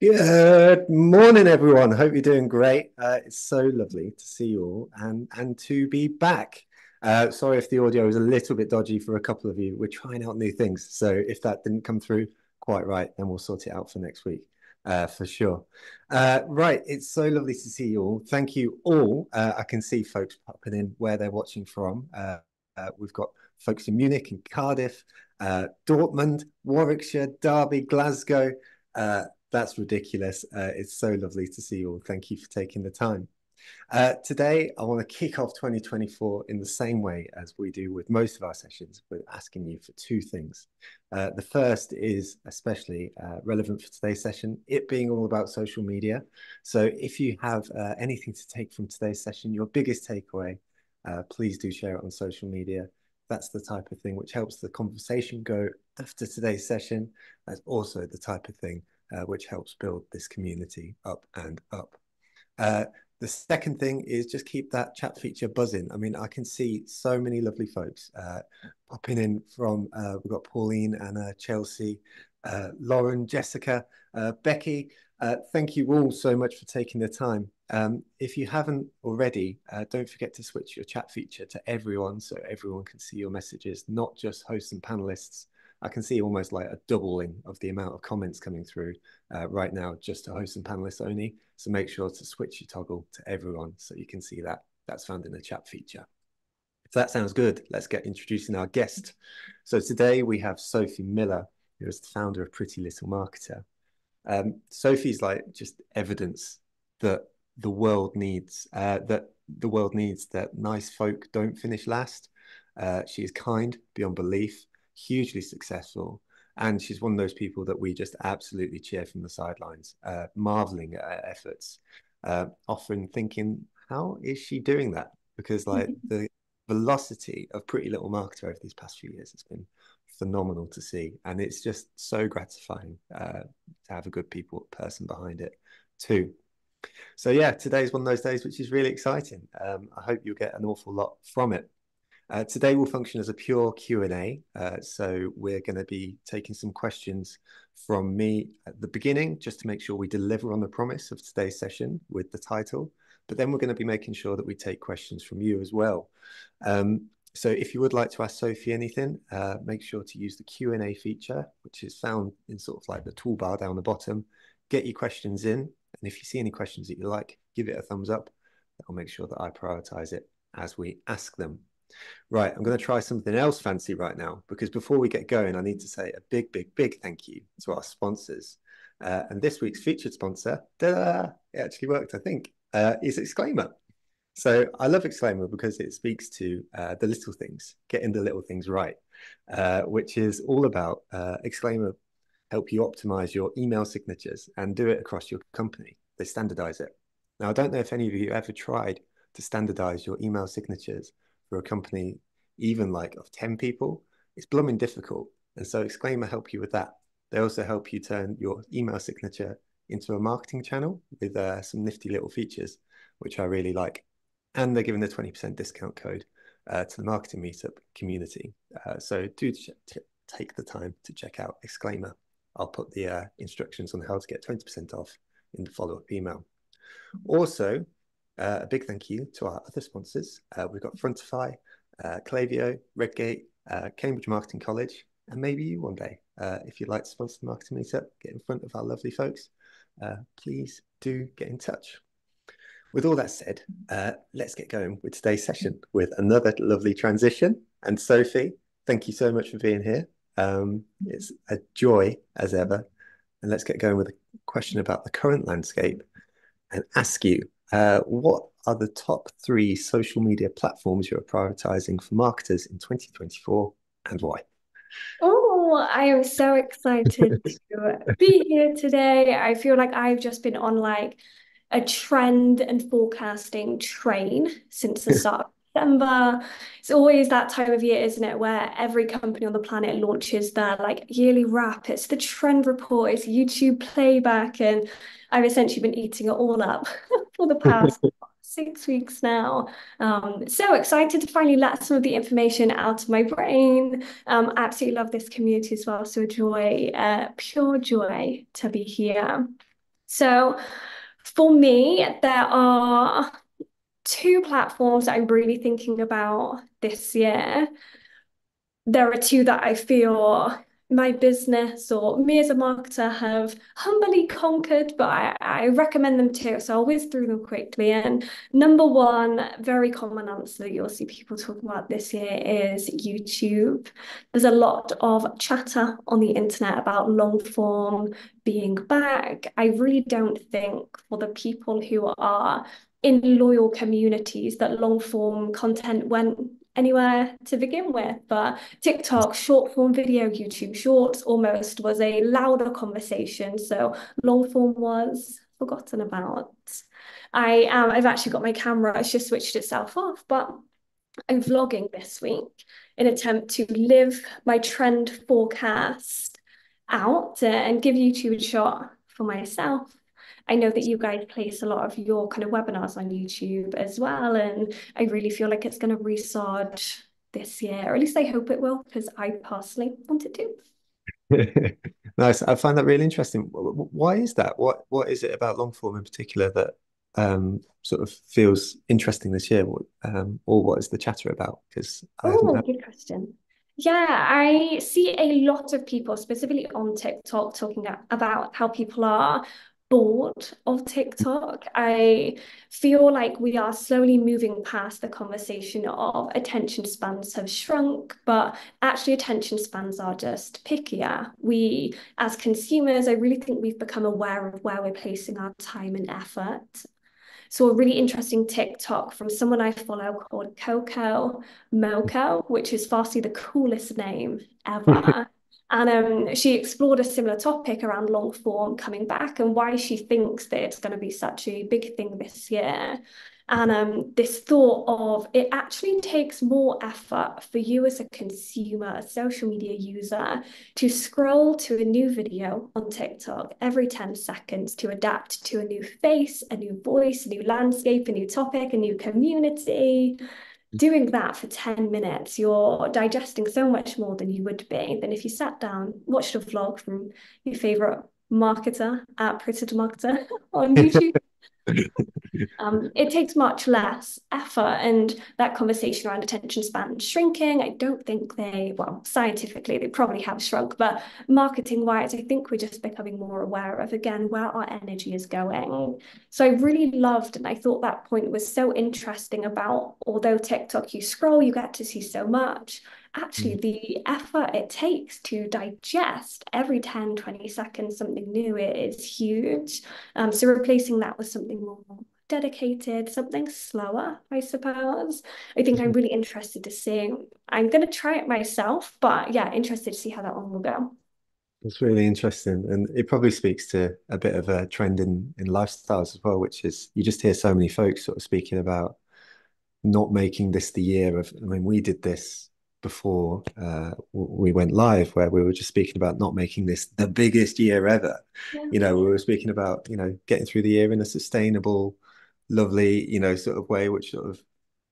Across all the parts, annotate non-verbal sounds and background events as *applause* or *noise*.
Good morning, everyone. Hope you're doing great. Uh, it's so lovely to see you all and and to be back. Uh, sorry if the audio is a little bit dodgy for a couple of you. We're trying out new things, so if that didn't come through quite right, then we'll sort it out for next week uh, for sure. Uh, right, it's so lovely to see you all. Thank you all. Uh, I can see folks popping in where they're watching from. Uh, uh, we've got folks in Munich and Cardiff, Dortmund, Warwickshire, Derby, Glasgow that's ridiculous. Uh, it's so lovely to see you all. Thank you for taking the time. Uh, today, I want to kick off 2024 in the same way as we do with most of our sessions, with asking you for two things. Uh, the first is especially uh, relevant for today's session, it being all about social media. So if you have uh, anything to take from today's session, your biggest takeaway, uh, please do share it on social media. That's the type of thing which helps the conversation go after today's session. That's also the type of thing uh, which helps build this community up and up. Uh, the second thing is just keep that chat feature buzzing. I mean, I can see so many lovely folks uh, popping in from, uh, we've got Pauline, Anna, Chelsea, uh, Lauren, Jessica, uh, Becky. thank you all so much for taking the time. Um, if you haven't already, don't forget to switch your chat feature to everyone so everyone can see your messages, not just hosts and panelists. I can see almost like a doubling of the amount of comments coming through uh, right now just to hosts and panelists only. So make sure to switch your toggle to everyone so you can see that. That's found in the chat feature. If that sounds good, let's get introducing our guest. So today we have Sophie Miller, who is the founder of Pretty Little Marketer. Um, Sophie's like just evidence that the world needs uh, that the world needs that nice folk don't finish last. Uh, she is kind beyond belief hugely successful. And she's one of those people that we just absolutely cheer from the sidelines, uh, marveling at her efforts, uh, often thinking, how is she doing that? Because like *laughs* the velocity of Pretty Little Marketer over these past few years has been phenomenal to see, and it's just so gratifying uh, to have a good people person behind it too. So yeah, today's one of those days which is really exciting. Um, I hope you'll get an awful lot from it. Uh, today will function as a pure Q&A. Uh, so we're going to be taking some questions from me at the beginning, just to make sure we deliver on the promise of today's session with the title. But then we're going to be making sure that we take questions from you as well. Um, so if you would like to ask Sophie anything, uh, make sure to use the Q&A feature, which is found in sort of like the toolbar down the bottom. Get your questions in. And if you see any questions that you like, give it a thumbs up. I'll make sure that I prioritize it as we ask them. Right, I'm going to try something else fancy right now because before we get going, I need to say a big, big, big thank you to our sponsors. Uh, and this week's featured sponsor, it actually worked, I think, uh, is Exclaimer. So I love Exclaimer because it speaks to uh, the little things, getting the little things right, uh, which is all about uh, Exclaimer help you optimize your email signatures and do it across your company. They standardize it. Now, I don't know if any of you ever tried to standardize your email signatures for a company, even like of 10 people, it's blooming difficult. And so Exclaimer help you with that. They also help you turn your email signature into a marketing channel with uh, some nifty little features, which I really like. And they're giving a 20% discount code uh, to the marketing meetup community. Uh, so do take the time to check out Exclaimer. I'll put the uh, instructions on how to get 20% off in the follow up email. Also, uh, a big thank you to our other sponsors. Uh, we've got Frontify, uh, Klaviyo, Redgate, uh, Cambridge Marketing College, and maybe you one day. Uh, if you'd like to sponsor the marketing meetup, get in front of our lovely folks, uh, please do get in touch. With all that said, let's get going with today's session with another lovely transition. And Sophie, thank you so much for being here. Um, it's a joy as ever. And let's get going with a question about the current landscape and ask you uh, what are the top three social media platforms you're prioritizing for marketers in 2024 and why? Oh, I am so excited *laughs* to be here today. I feel like I've just been on like a trend and forecasting train since the *laughs* start December. It's always that time of year, isn't it, where every company on the planet launches their like yearly wrap. It's the trend report, it's YouTube playback, and I've essentially been eating it all up *laughs* for the past *laughs* six weeks now. Um, so excited to finally let some of the information out of my brain. Um, absolutely love this community as well. So a joy, uh, pure joy to be here. So for me, there are two platforms that I'm really thinking about this year. There are two that I feel my business or me as a marketer have humbly conquered, but I, I recommend them too. So I'll whiz through them quickly. And number one, very common answer that you'll see people talking about this year is YouTube. There's a lot of chatter on the internet about long form being back. I really don't think for the people who are in loyal communities that long form content went anywhere to begin with. But TikTok, short form video, YouTube Shorts almost was a louder conversation. So long form was forgotten about. I um, I've actually got my camera, it's just switched itself off, but I'm vlogging this week in attempt to live my trend forecast out and give YouTube a shot for myself. I know that you guys place a lot of your kind of webinars on YouTube as well, and I really feel like it's going to resurge this year, or at least I hope it will, because I personally want it to. *laughs* nice. I find that really interesting. Why is that? What What is it about long form in particular that um, sort of feels interesting this year, um, or what is the chatter about? Because oh, good question. Yeah, I see a lot of people, specifically on TikTok, talking about how people are bored of TikTok. I feel like we are slowly moving past the conversation of attention spans have shrunk, but actually attention spans are just pickier. We, as consumers, I really think we've become aware of where we're placing our time and effort. So a really interesting TikTok from someone I follow called Coco Moco, which is Farsi the coolest name ever. *laughs* And um, she explored a similar topic around long form coming back and why she thinks that it's going to be such a big thing this year. And um, this thought of it actually takes more effort for you as a consumer, a social media user, to scroll to a new video on TikTok every 10 seconds to adapt to a new face, a new voice, a new landscape, a new topic, a new community doing that for 10 minutes, you're digesting so much more than you would be than if you sat down, watched a vlog from your favorite marketer at Pretty Marketer *laughs* on *laughs* YouTube. Um, it takes much less effort and that conversation around attention span shrinking i don't think they well scientifically they probably have shrunk but marketing wise i think we're just becoming more aware of again where our energy is going. So i really loved and i thought that point was so interesting about although tiktok you scroll you get to see so much actually mm. the effort it takes to digest every 10 20 seconds something new is huge um, so replacing that with something more dedicated something slower i suppose i think i'm mm-hmm. really interested to see i'm going to try it myself but yeah interested to see how that one will go it's really interesting and it probably speaks to a bit of a trend in in lifestyles as well which is you just hear so many folks sort of speaking about not making this the year of i mean we did this before uh, we went live where we were just speaking about not making this the biggest year ever. Yeah. you know we were speaking about you know getting through the year in a sustainable lovely you know sort of way which sort of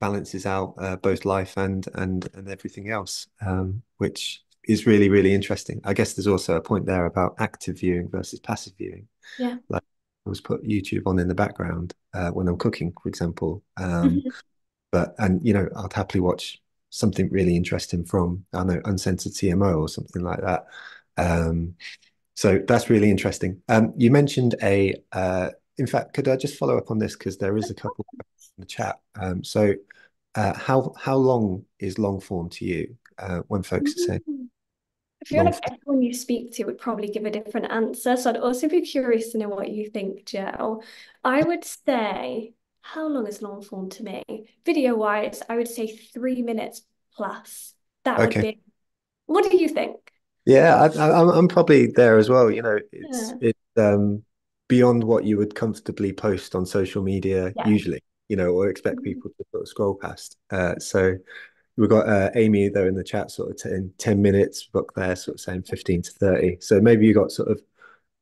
balances out uh, both life and and and everything else um, which is really really interesting. I guess there's also a point there about active viewing versus passive viewing. Yeah. Like i was put youtube on in the background uh, when i'm cooking for example um, *laughs* but and you know i'd happily watch something really interesting from I don't know uncensored CMO or something like that. Um, so that's really interesting. Um, you mentioned a. Uh, in fact, could I just follow up on this because there is a couple in the chat. Um, so, uh, how how long is long form to you uh, when folks are saying? Mm-hmm. I feel like everyone you speak to would probably give a different answer. So I'd also be curious to know what you think, Joe. I would say how long is long form to me? Video wise, I would say three minutes plus. That would be what do you think? Yeah, I, I, I'm probably there as well. You know, it's Yeah. it's um beyond what you would comfortably post on social media Yeah. usually, you know, or expect Mhm. people to sort of scroll past. Uh, so we've got uh, Amy there in the chat, sort of 10, 10 minutes book there, sort of saying 15 to 30. So maybe you got sort of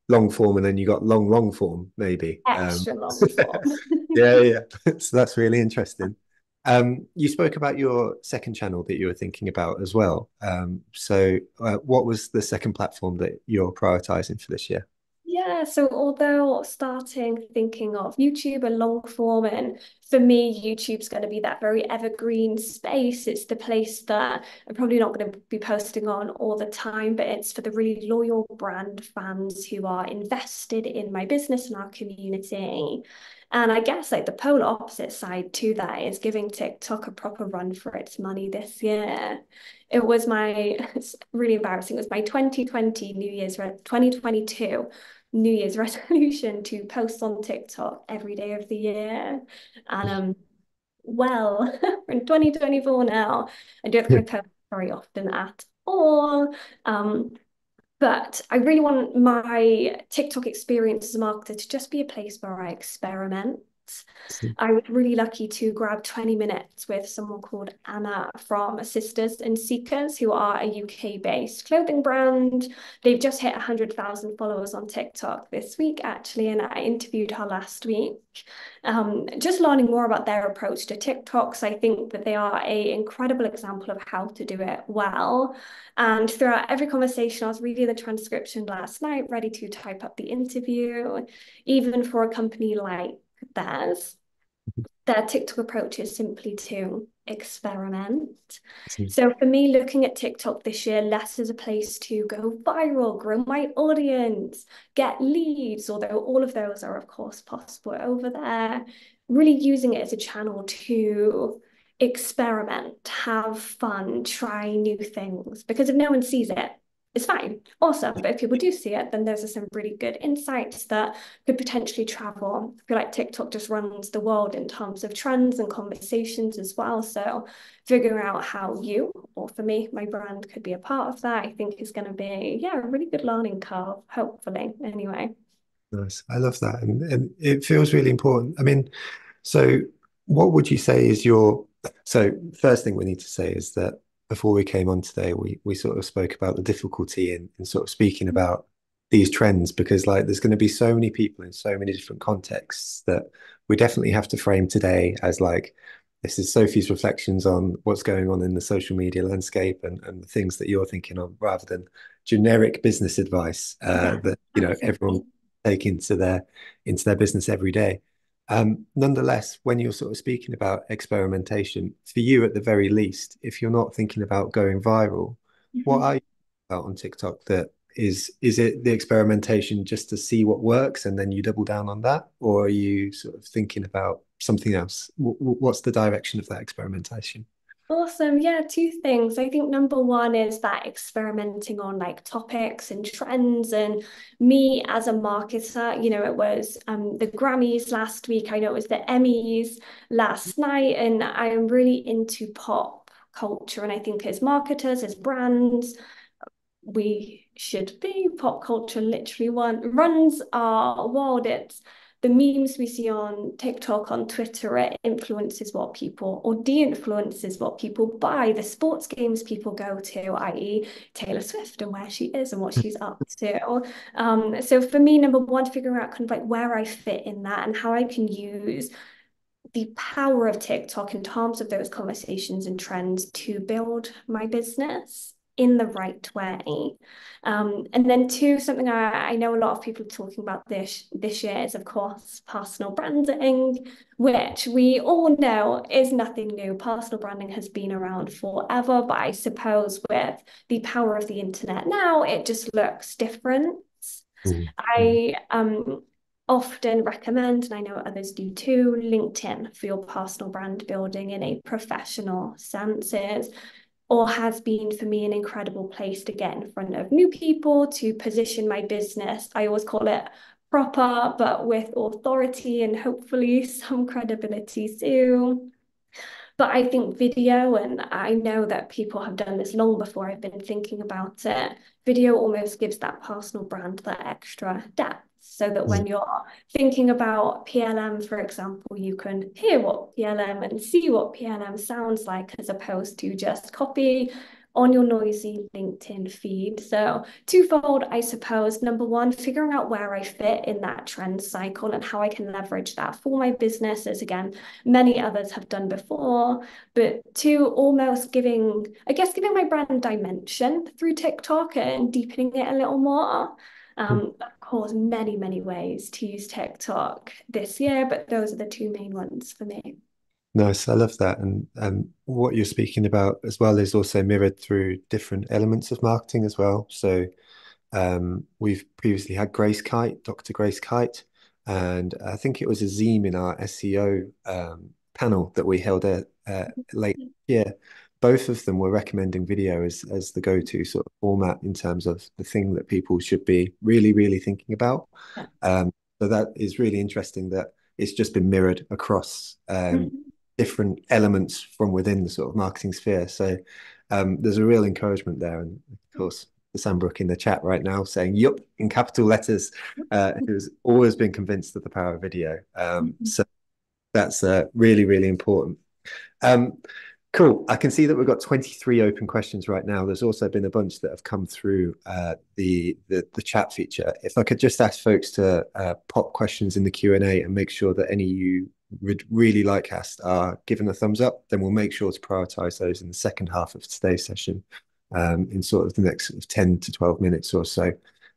long form and then you got long, long form, maybe. Um, Extra long form. *laughs* *laughs* yeah, yeah. *laughs* So that's really interesting. Um, you spoke about your second channel that you were thinking about as well. Um, so uh, what was the second platform that you're prioritizing for this year? Yeah, so although starting thinking of YouTube and long form, and for me, YouTube's going to be that very evergreen space. It's the place that I'm probably not going to be posting on all the time, but it's for the really loyal brand fans who are invested in my business and our community. And I guess like the polar opposite side to that is giving TikTok a proper run for its money this year. It was my, *laughs* it's really embarrassing. It was my 2020 New Year's, 2022 New Year's *laughs* resolution to post on TikTok every day of the year. And um, well, *laughs* we're in 2024 now. I don't think I post very often at all. Um, but I really want my TikTok experience as a marketer to just be a place where I experiment. I was really lucky to grab 20 minutes with someone called Anna from Sisters and Seekers, who are a UK-based clothing brand. They've just hit 100,000 followers on TikTok this week, actually, and I interviewed her last week. Um, just learning more about their approach to TikToks, I think that they are an incredible example of how to do it well. And throughout every conversation, I was reading the transcription last night, ready to type up the interview, even for a company like theirs. Their TikTok approach is simply to experiment. Mm-hmm. So for me, looking at TikTok this year, less as a place to go viral, grow my audience, get leads, although all of those are, of course, possible over there. Really using it as a channel to experiment, have fun, try new things. Because if no one sees it, it's fine, awesome. But if people do see it, then there's some really good insights that could potentially travel. I feel like TikTok just runs the world in terms of trends and conversations as well. So figuring out how you, or for me, my brand could be a part of that, I think is going to be, yeah, a really good learning curve, hopefully, anyway. Nice. I love that. And, and it feels really important. I mean, so what would you say is your, so first thing we need to say is that before we came on today, we we sort of spoke about the difficulty in, in sort of speaking about these trends because like there's going to be so many people in so many different contexts that we definitely have to frame today as like this is Sophie's reflections on what's going on in the social media landscape and, and the things that you're thinking of rather than generic business advice uh, Yeah, that you know everyone take into their into their business every day. Um, nonetheless, when you're sort of speaking about experimentation, for you at the very least, if you're not thinking about going viral, what Mhm. are you about on TikTok that is is it the experimentation just to see what works and then you double down on that, or are you sort of thinking about something else? W what's the direction of that experimentation? Awesome. Yeah, two things. I think number one is that experimenting on like topics and trends. And me as a marketer, you know, it was um, the Grammys last week. I know it was the Emmys last night. And I am really into pop culture. And I think as marketers, as brands, we should be. Pop culture literally one runs our world. It's the memes we see on TikTok, on Twitter, it influences what people or de-influences what people buy, the sports games people go to, i.e. Taylor Swift and where she is and what she's up *laughs* to. Um, so for me, number one, figuring out kind of like where I fit in that and how I can use the power of TikTok in terms of those conversations and trends to build my business in the right way. Um, and then two, something I, I know a lot of people are talking about this this year is of course personal branding, which we all know is nothing new. Personal branding has been around forever, but I suppose with the power of the internet now, it just looks different. Mm. I um often recommend, and I know others do too, LinkedIn for your personal brand building in a professional sense is or has been for me an incredible place to get in front of new people, to position my business. I always call it proper, but with authority and hopefully *laughs* some credibility too. But I think video, and I know that people have done this long before I've been thinking about it, video almost gives that personal brand that extra depth. So that when you're thinking about PLM, for example, you can hear what PLM and see what PLM sounds like as opposed to just copy on your noisy LinkedIn feed. So, twofold, I suppose. Number one, figuring out where I fit in that trend cycle and how I can leverage that for my business, as again, many others have done before. But two, almost giving, I guess, giving my brand dimension through TikTok and deepening it a little more. Um, of course, many, many ways to use TikTok this year, but those are the two main ones for me. Nice, I love that. And um, what you're speaking about as well is also mirrored through different elements of marketing as well. So um, we've previously had Grace Kite, Dr. Grace Kite, and I think it was Azim in our SEO um, panel that we held a, uh, late year. Both of them were recommending video as as the go-to sort of format in terms of the thing that people should be really, really thinking about. Um, so that is really interesting that it's just been mirrored across um, mm-hmm different elements from within the sort of marketing sphere. So um, there's a real encouragement there. And of course, Sandbrook in the chat right now saying "Yup" in capital letters, uh, who's always been convinced of the power of video. Um, mm-hmm. so that's uh, really, really important. Um, cool. I can see that we've got 23 open questions right now. There's also been a bunch that have come through uh, the, the, the chat feature. If I could just ask folks to uh, pop questions in the Q and A and make sure that any you would really like us are given a thumbs up, then we'll make sure to prioritize those in the second half of today's session um, in sort of the next sort of 10 to 12 minutes or so.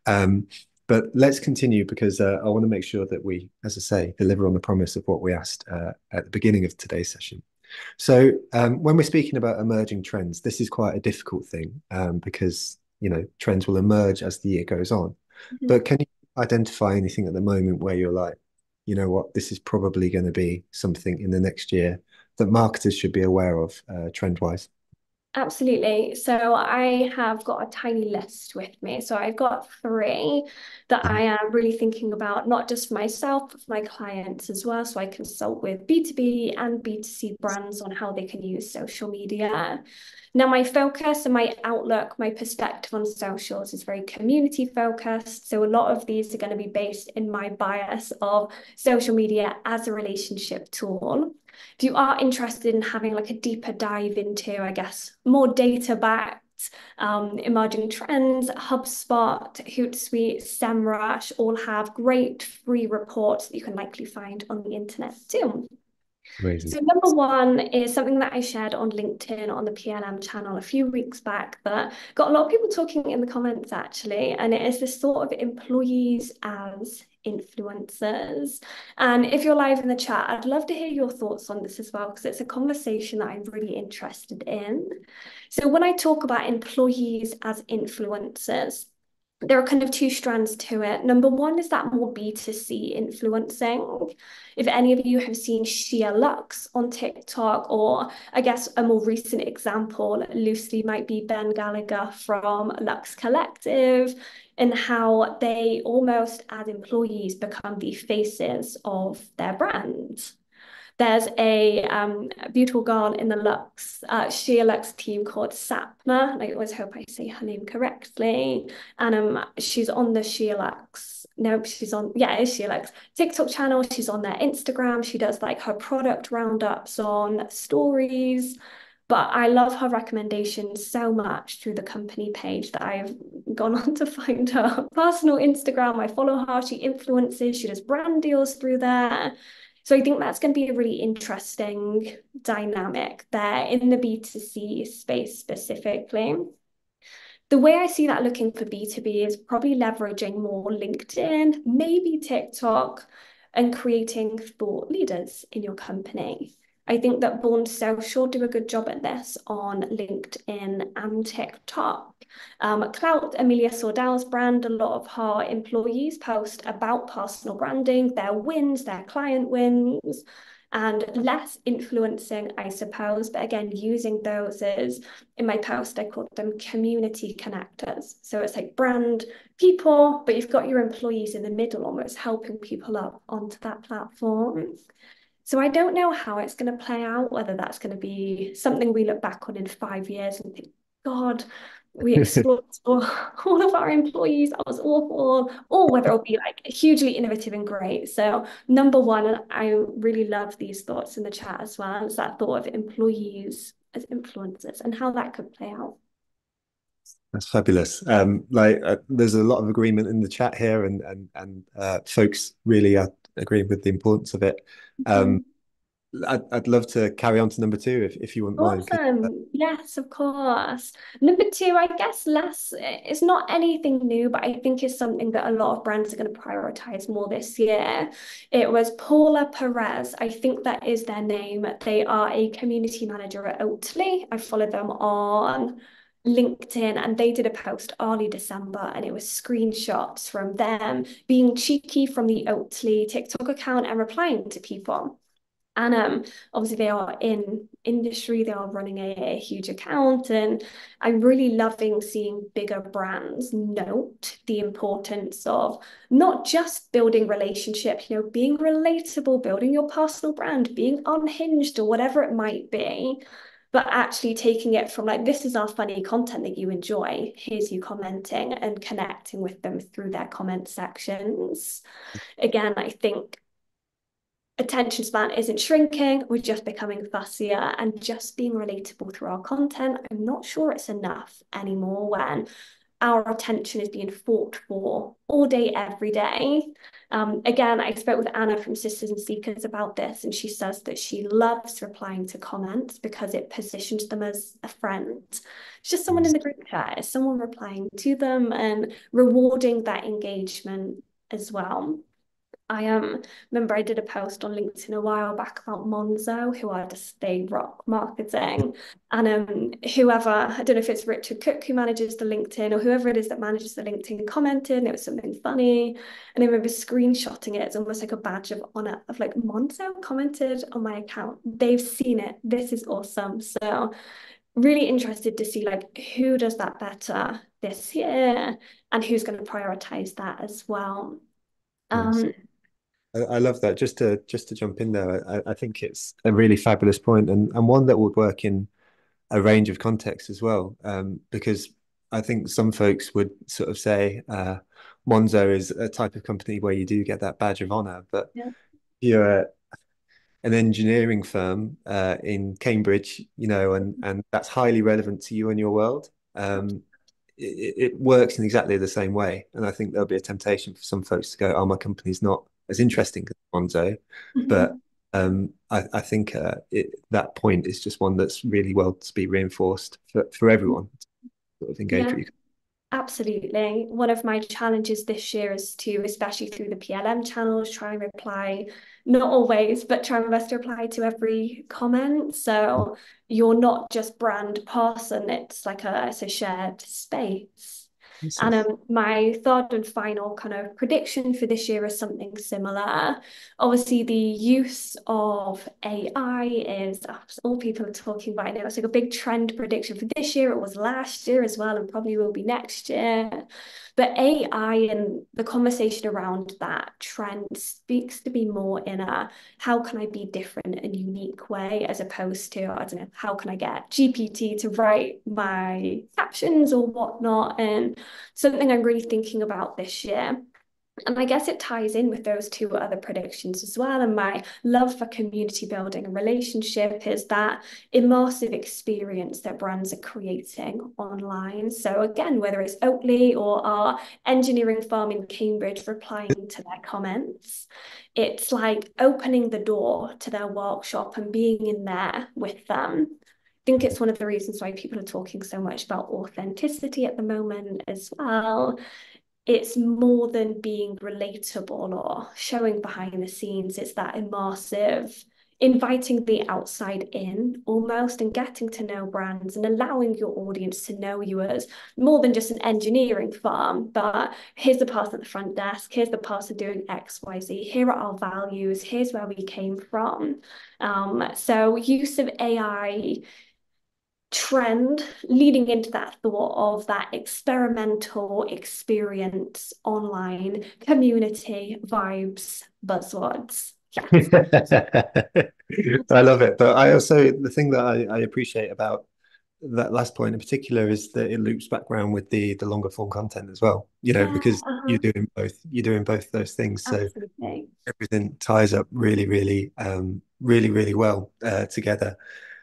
Um, but let's continue because uh, I want to make sure that we, as I say, deliver on the promise of what we asked uh, at the beginning of today's session. So um, when we're speaking about emerging trends, this is quite a difficult thing um, because, you know, trends will emerge as the year goes on. Mm -hmm. But can you identify anything at the moment where you're like, you know what, this is probably going to be something in the next year that marketers should be aware of uh, trend wise? Absolutely. So I have got a tiny list with me. So I've got three that I mm-hmm. am really thinking about, not just for myself, but for my clients as well. So I consult with B2B and B2C brands on how they can use social media. Now, my focus and my outlook, my perspective on socials is very community focused. So a lot of these are going to be based in my bias of social media as a relationship tool if you are interested in having like a deeper dive into, I guess, more data backed um, emerging trends, HubSpot, Hootsuite, SEMrush all have great free reports that you can likely find on the internet too. Amazing. So number one is something that I shared on LinkedIn on the PLM channel a few weeks back that got a lot of people talking in the comments actually, and it is this thought of employees as influencers. And if you're live in the chat, I'd love to hear your thoughts on this as well, because it's a conversation that I'm really interested in. So when I talk about employees as influencers, there are kind of two strands to it. Number one is that more B2C influencing. If any of you have seen SheerLuxe on TikTok, or I guess a more recent example loosely might be Ben Gallagher from Luxe Collective, and how they almost as employees become the faces of their brand. There's a um, beautiful girl in the Luxe, uh, Luxe team called Sapna. I always hope I say her name correctly. And um, she's on the SheerLuxe. No, she's on, yeah, it's Luxe TikTok channel. She's on their Instagram. She does like her product roundups on stories. But I love her recommendations so much through the company page that I've gone *laughs* on to find her personal Instagram. I follow her. She influences, she does brand deals through there. So I think that's going to be a really interesting dynamic there in the B2C space specifically. The way I see that looking for B2B is probably leveraging more LinkedIn, maybe TikTok, and creating thought leaders in your company. I think that Born Social do a good job at this on LinkedIn and TikTok. Um, Klowt, Amelia Sordell's brand, a lot of her employees post about personal branding, their wins, their client wins, and less influencing, I suppose. But again, using those as in my post, I called them community connectors. So it's like brand people, but you've got your employees in the middle almost helping people up onto that platform. So I don't know how it's going to play out, whether that's going to be something we look back on in five years and think, God, we explored *laughs* all, of our employees, that was awful, or whether it'll be like hugely innovative and great. So number one, I really love these thoughts in the chat as well, is that thought of employees as influencers and how that could play out. That's fabulous. Um, like uh, there's a lot of agreement in the chat here, and and and uh, folks really are agreeing with the importance of it. Um, I'd, I'd love to carry on to number two if, if you wouldn't mind. Awesome. Yes, of course. Number two, I guess less, it's not anything new, but I think it's something that a lot of brands are going to prioritize more this year. It was Paula Perez. I think that is their name. They are a community manager at Oatly. I follow them on LinkedIn and they did a post early December and it was screenshots from them being cheeky from the Oatly TikTok account and replying to people. And um, obviously they are in industry, they are running a, a, huge account. And I'm really loving seeing bigger brands note the importance of not just building relationship, you know, being relatable, building your personal brand, being unhinged or whatever it might be, but actually taking it from like, this is our funny content that you enjoy. Here's you commenting and connecting with them through their comment sections. Again, I think attention span isn't shrinking, we're just becoming fussier and just being relatable through our content. I'm not sure it's enough anymore when our attention is being fought for all day, every day. Um, again, I spoke with Anna from Sisters and Seekers about this, and she says that she loves replying to comments because it positions them as a friend. It's just someone in the group chat, it's someone replying to them and rewarding that engagement as well. I um remember I did a post on LinkedIn a while back about Monzo, who are just they rock marketing, and um whoever I don't know if it's Richard Cook who manages the LinkedIn or whoever it is that manages the LinkedIn commented, and it was something funny, and I remember screenshotting it. It's almost like a badge of honor of like Monzo commented on my account. They've seen it. This is awesome. So really interested to see like who does that better this year and who's going to prioritize that as well. Um, I, love that. Just to just to jump in there, I, I think it's a really fabulous point and, and one that would work in a range of contexts as well. Um, because I think some folks would sort of say uh, Monzo is a type of company where you do get that badge of honor, but yeah. you're a, an engineering firm uh, in Cambridge, you know, and and that's highly relevant to you and your world. Um, it, it, works in exactly the same way, and I think there'll be a temptation for some folks to go, "Oh, my company's not as interesting as Monzo, mm-hmm. but um, I, I, think uh, it, that point is just one that's really well to be reinforced for, for everyone sort of engage yeah. Absolutely. One of my challenges this year is to, especially through the PLM channels, try and reply, not always, but try my best to reply to every comment. So you're not just brand person, it's like a, it's a shared space. And um, my third and final kind of prediction for this year is something similar. Obviously, the use of AI is oh, all people are talking about now. It's like a big trend prediction for this year. It was last year as well, and probably will be next year. But AI and the conversation around that trend speaks to me more in a how can I be different and unique way, as opposed to, I don't know, how can I get GPT to write my captions or whatnot? And something I'm really thinking about this year and I guess it ties in with those two other predictions as well. And my love for community building and relationship is that immersive experience that brands are creating online. So, again, whether it's Oatly or our engineering firm in Cambridge replying to their comments, it's like opening the door to their workshop and being in there with them. I think it's one of the reasons why people are talking so much about authenticity at the moment as well it's more than being relatable or showing behind the scenes. It's that immersive, inviting the outside in almost and getting to know brands and allowing your audience to know you as more than just an engineering firm, but here's the person at the front desk, here's the person doing XYZ, here are our values, here's where we came from. Um, so use of AI trend leading into that thought of that experimental experience online community vibes buzzwords *laughs* I love it. But I also, the thing that I, I appreciate about that last point in particular is that it loops back around with the the longer form content as well. You know, Yeah, because you're uh-huh. doing both, you're doing both those things. So Absolutely. everything ties up really, really, um, really, really well uh, together.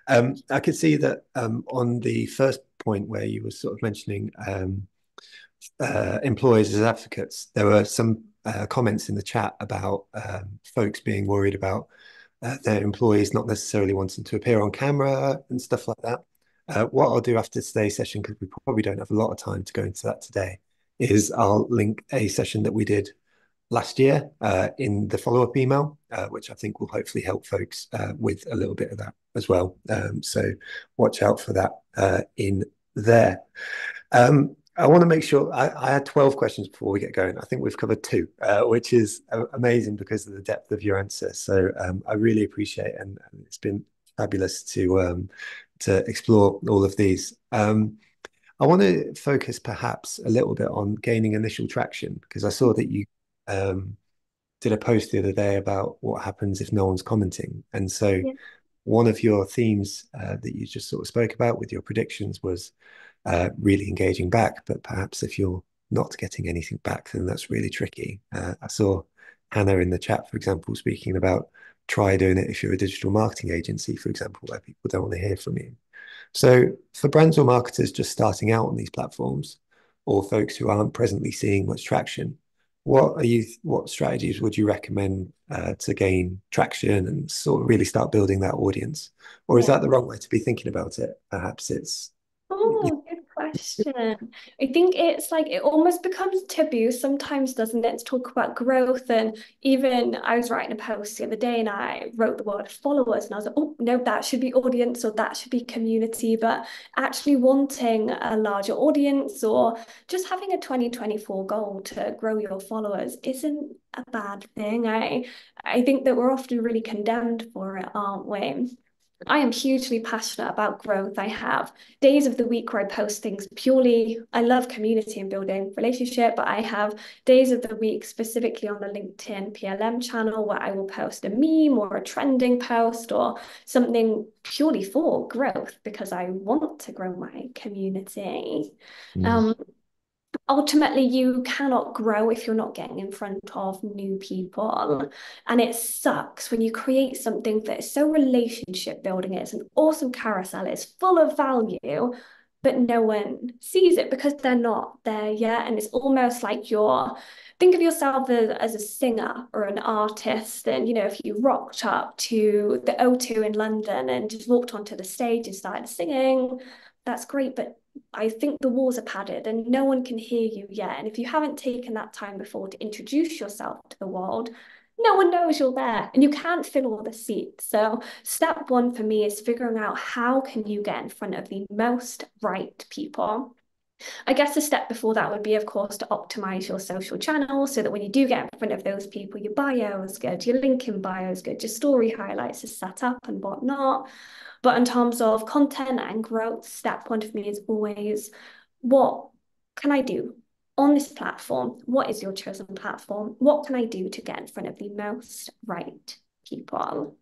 Um, I could see that um, on the first point where you were sort of mentioning um, uh, employers as advocates, there were some uh, comments in the chat about um, folks being worried about uh, their employees not necessarily wanting to appear on camera and stuff like that. Uh, what I'll do after today's session, because we probably don't have a lot of time to go into that today, is I'll link a session that we did last year uh, in the follow-up email, uh, which I think will hopefully help folks uh, with a little bit of that as well. Um, so watch out for that in there. Um, I want to make sure I, had 12 questions before we get going. I think we've covered two, which is amazing because of the depth of your answer. So um, I really appreciate it, and, it's been fabulous to to explore all of these. I want to focus perhaps a little bit on gaining initial traction because I saw that you um, did a post the other day about what happens if no one's commenting. And so yeah. one of your themes uh, that you just sort of spoke about with your predictions was uh, really engaging back. But perhaps if you're not getting anything back, then that's really tricky. Uh, I saw Hannah in the chat, for example, speaking about try doing it if you're a digital marketing agency, for example, where people don't want to hear from you. So for brands or marketers just starting out on these platforms, or folks who aren't presently seeing much traction, what are you? What strategies would you recommend uh, to gain traction and sort of really start building that audience? Or is yeah. that the wrong way to be thinking about it? Perhaps it's Oh, question. I think it's like it almost becomes taboo sometimes, doesn't it, to talk about growth. And even I was writing a post the other day and I wrote the word followers, and I was like, oh, no, that should be audience or that should be community. But actually wanting a larger audience or just having a 2024 goal to grow your followers isn't a bad thing. I I think that we're often really condemned for it, aren't we? I am hugely passionate about growth. I have days of the week where I post things purely. I love community and building relationship, but I have days of the week specifically on the LinkedIn PLM channel where I will post a meme or a trending post or something purely for growth because I want to grow my community. Mm. Um, ultimately you cannot grow if you're not getting in front of new people. And it sucks when you create something that is so relationship building it's an awesome carousel it's full of value but no one sees it because they're not there yet. And it's almost like you're think of yourself as, as a singer or an artist. And you know if you rocked up to the o2 in london and just walked onto the stage and started singing that's great but I think the walls are padded and no one can hear you yet. And if you haven't taken that time before to introduce yourself to the world, no one knows you're there and you can't fill all the seats. So step one for me is figuring out how can you get in front of the most right people. I guess a step before that would be, of course, to optimize your social channels so that when you do get in front of those people, your bio is good, your LinkedIn bio is good, your story highlights is set up and whatnot. But in terms of content and growth, step one for me is always what can I do on this platform? What is your chosen platform? What can I do to get in front of the most right people?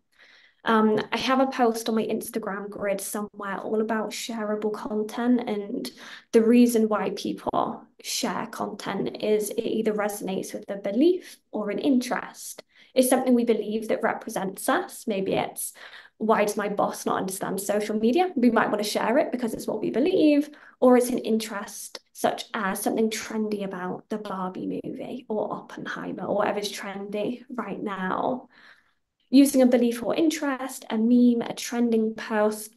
Um, I have a post on my Instagram grid somewhere all about shareable content. And the reason why people share content is it either resonates with a belief or an interest. It's something we believe that represents us. Maybe it's why does my boss not understand social media? We might want to share it because it's what we believe, or it's an interest such as something trendy about the Barbie movie or Oppenheimer or whatever's trendy right now. Using a belief or interest, a meme, a trending post,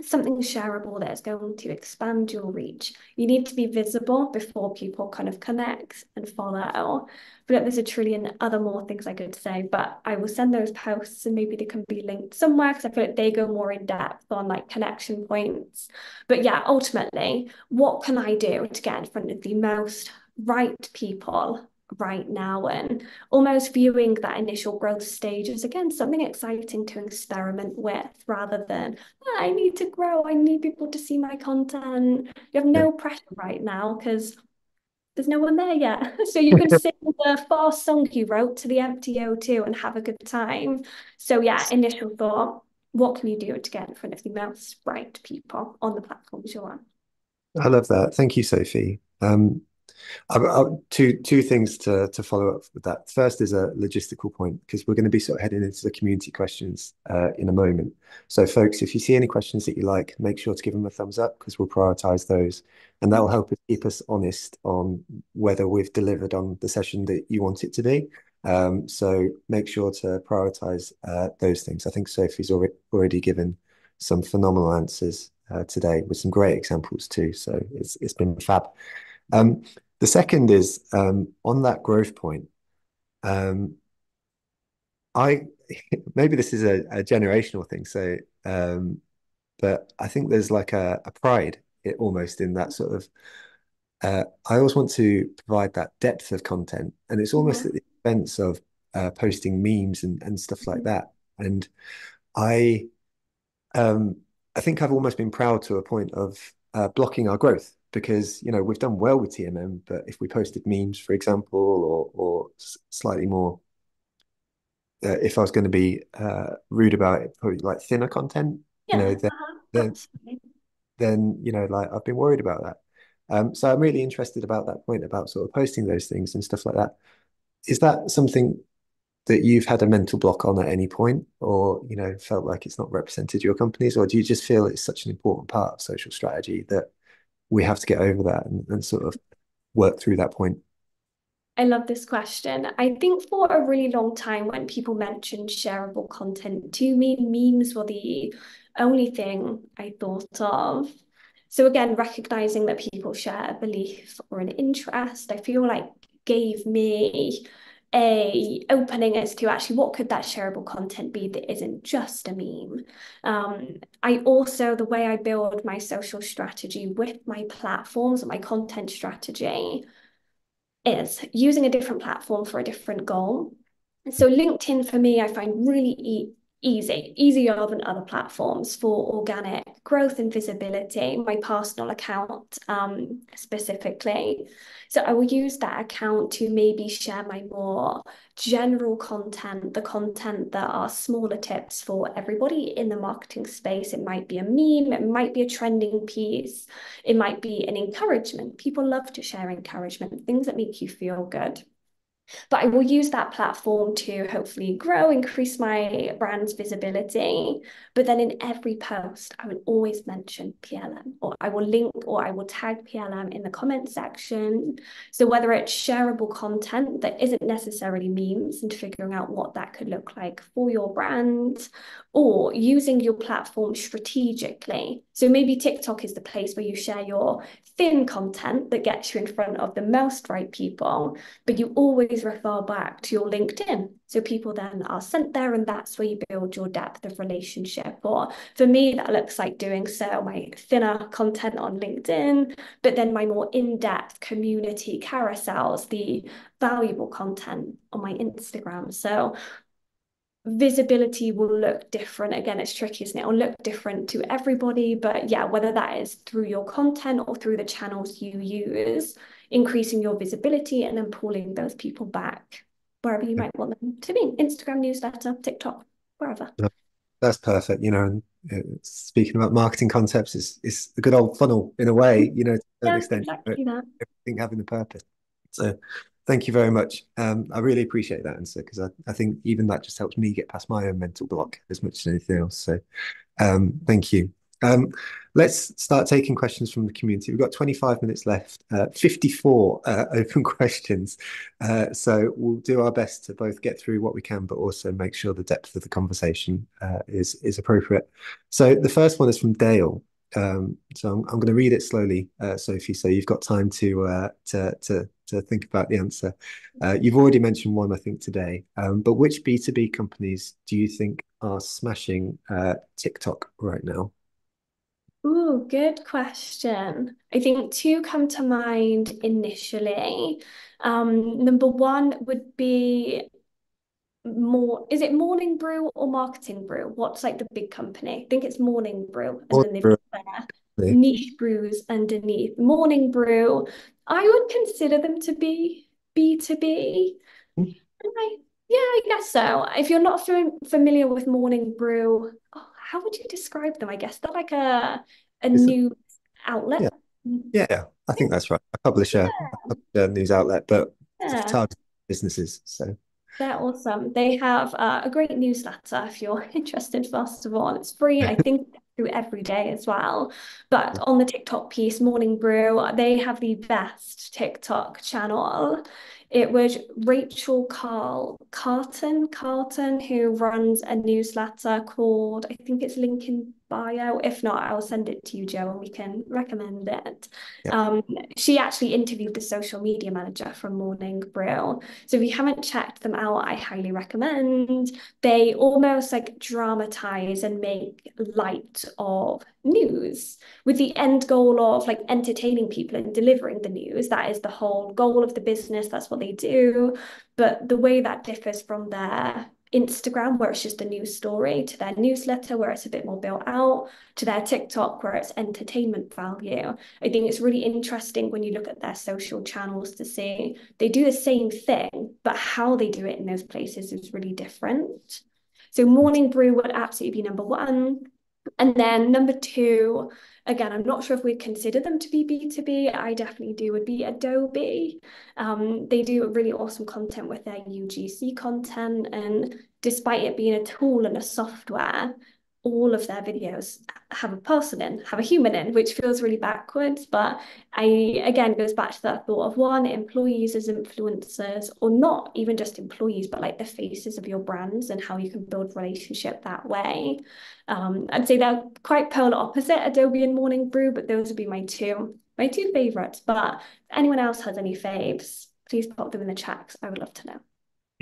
something shareable that is going to expand your reach. You need to be visible before people kind of connect and follow. But there's a trillion other more things I could say, but I will send those posts and maybe they can be linked somewhere because I feel like they go more in depth on like connection points. But yeah, ultimately, what can I do to get in front of the most right people right now and almost viewing that initial growth stage as again something exciting to experiment with rather than oh, I need to grow, I need people to see my content. You have no pressure right now because there's no one there yet. *laughs* So you can *laughs* sing the fast song you wrote to the empty O2 and have a good time. So yeah, initial thought, what can you do to get in front of the most right people on the platforms you're on? I love that. Thank you, Sophie. Um, I, I, two two things to to follow up with that. First is a logistical point because we're going to be sort of heading into the community questions uh, in a moment. So, folks, if you see any questions that you like, make sure to give them a thumbs up because we'll prioritize those, and that will help us keep us honest on whether we've delivered on the session that you want it to be. Um, so make sure to prioritize uh, those things. I think Sophie's already already given some phenomenal answers uh, today with some great examples too. So it's it's been fab. Um, the second is um, on that growth point. Um, I *laughs* maybe this is a, a generational thing. So, um, but I think there's like a, a pride it, almost in that sort of. Uh, I always want to provide that depth of content, and it's almost at the expense of uh, posting memes and, and stuff like mm-hmm. that. And I, um, I think I've almost been proud to a point of uh, blocking our growth because you know we've done well with TMM, but if we posted memes, for example, or or slightly more, uh, if I was going to be uh, rude about it, probably like thinner content, yeah, you know, then, uh-huh. then, then you know, like I've been worried about that. Um, so I'm really interested about that point about sort of posting those things and stuff like that. Is that something that you've had a mental block on at any point, or you know, felt like it's not represented your companies, or do you just feel it's such an important part of social strategy that we have to get over that and, and sort of work through that point? I love this question. I think for a really long time, when people mentioned shareable content, to me, memes were the only thing I thought of. So, again, recognizing that people share a belief or an interest, I feel like gave me a opening as to actually what could that shareable content be that isn't just a meme. Um, I also, the way I build my social strategy with my platforms and my content strategy is using a different platform for a different goal. So LinkedIn for me, I find really easy, easier than other platforms for organic growth and visibility, my personal account um, specifically. So I will use that account to maybe share my more general content, the content that are smaller tips for everybody in the marketing space. It might be a meme, it might be a trending piece, it might be an encouragement. People love to share encouragement, things that make you feel good. But I will use that platform to hopefully grow, increase my brand's visibility. But then in every post, I will always mention PLM, or I will link or I will tag PLM in the comment section. So whether it's shareable content that isn't necessarily memes and figuring out what that could look like for your brand, or using your platform strategically. So maybe TikTok is the place where you share your thin content that gets you in front of the most right people, but you always refer back to your LinkedIn. So people then are sent there, and that's where you build your depth of relationship. Or for me, that looks like doing so my thinner content on LinkedIn, but then my more in depth community carousels, the valuable content on my Instagram. So visibility will look different. Again, it's tricky, isn't it? It'll look different to everybody. But yeah, whether that is through your content or through the channels you use, increasing your visibility and then pulling those people back wherever you might want them to be Instagram, newsletter, TikTok, wherever. That's perfect. You know, and uh, speaking about marketing concepts, it's, it's a good old funnel in a way, you know, to yeah, extent, exactly that. everything having a purpose. So Thank you very much. Um, I really appreciate that answer because I, I think even that just helps me get past my own mental block as much as anything else. So um, thank you. Um, let's start taking questions from the community. We've got 25 minutes left, uh, 54 uh, *laughs* open questions. Uh, so we'll do our best to both get through what we can, but also make sure the depth of the conversation uh, is, is appropriate. So the first one is from Dale. Um, so I'm, I'm going to read it slowly, uh, Sophie, so you've got time to uh, to to to think about the answer. Uh, you've already mentioned one, I think, today. Um, but which B two B companies do you think are smashing uh, TikTok right now? Oh, good question. I think two come to mind initially. Um, number one would be more is it morning brew or marketing brew what's like the big company i think it's morning brew and morning then they've niche brews underneath morning brew i would consider them to be B2B. Mm. I, yeah, I guess so. If you're not familiar with Morning Brew, oh, how would you describe them? I guess they're like a a It's a- news outlet. Yeah. Yeah, I think that's right. I publish a, publish a news outlet, but Yeah. target businesses. So They're awesome. They have uh, a great newsletter if you're *laughs* interested, first of all. It's free, I think, through every day as well. But on the TikTok piece, Morning Brew, they have the best TikTok channel. It was Rachel Carl Karten, Karten, who runs a newsletter called, I think it's link in bio. If not, I'll send it to you, Joe, and we can recommend it. Um, she actually interviewed the social media manager from Morning Brew. So if you haven't checked them out, I highly recommend. They almost like dramatize and make light of news with the end goal of like entertaining people and delivering the news. That is the whole goal of the business. That's what they do. But the way that differs from their Instagram, where it's just a news story, to their newsletter, where it's a bit more built out, to their TikTok, where it's entertainment value. I think it's really interesting when you look at their social channels to see they do the same thing, but how they do it in those places is really different. So Morning Brew would absolutely be number one. And then number two, again, I'm not sure if we'd consider them to be B2B. I definitely do, would be Adobe. Um, they do really awesome content with their UGC content. And despite it being a tool and a software, all of their videos have a person in, have a human in, which feels really backwards. But I, again, goes back to that thought of one, employees as influencers, or not even just employees, but like the faces of your brands and how you can build relationship that way. Um, I'd say they're quite polar opposite, Adobe and Morning Brew, but those would be my two, my two favorites. But if anyone else has any faves, please pop them in the chat. I would love to know.